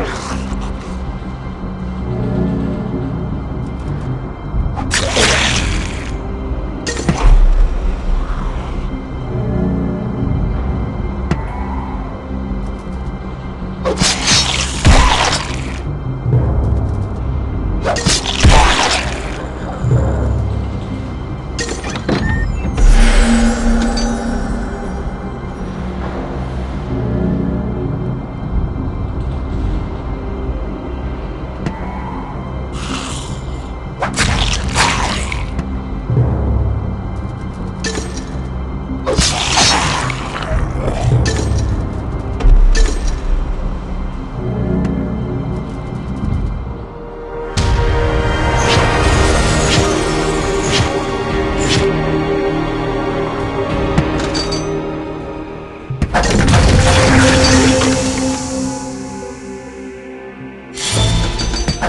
Ugh.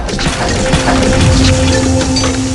Thank you.